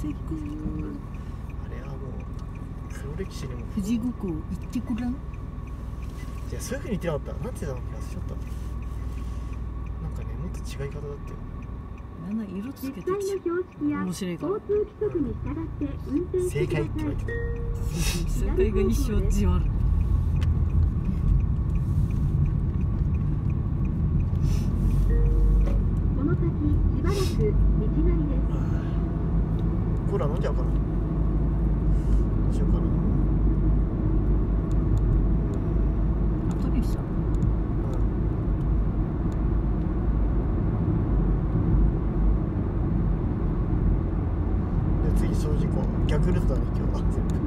最高あれはもう黒歴史にも。富士五湖行ってごらん？いやそういうふうに言ってなかった。なんて言ってたのか忘れちゃったなんかねもっと違い方だったよなんな色つ実けて際のきちゃ標識や面白いから交通規則に従って運転して正解って言われてた正解が一生じわる。この先しばらく道なりですコーラ飲んじゃおうかな。どうしようかな。後にさうん。で次正直こう。逆ルートだね今日は。全部